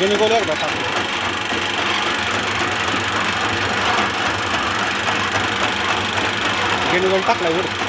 Gönül goller bakalım. Gönül.